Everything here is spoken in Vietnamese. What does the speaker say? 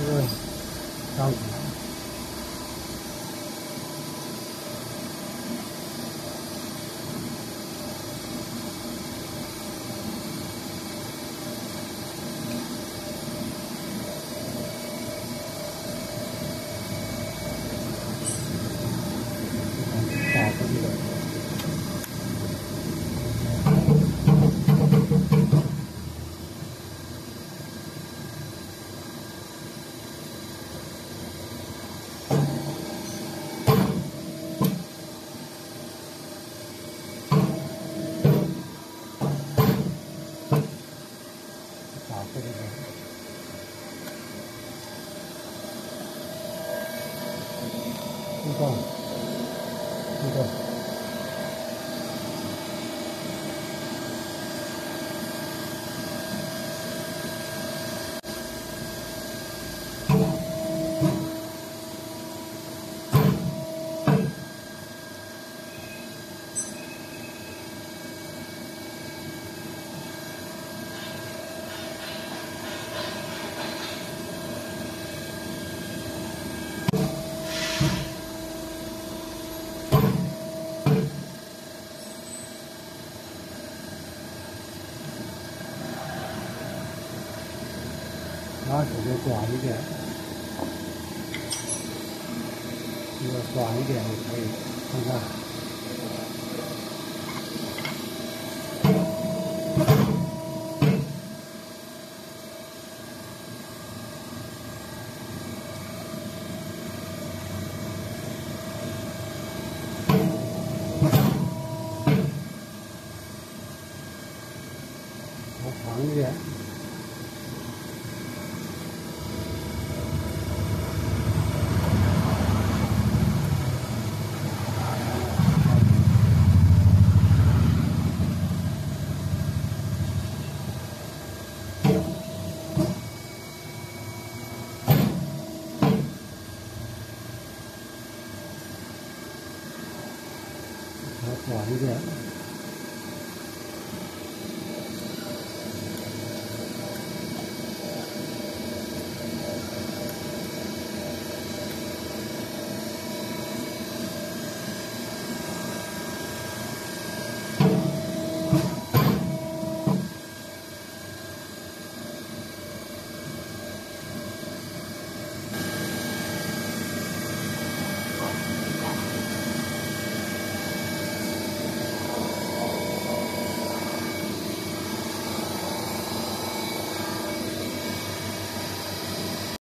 这个三五 Không còn. Không còn. Nó thì cái quả như vậy vừa quả như vậy thì không ra. Một khoảng như vậy một quả như vậy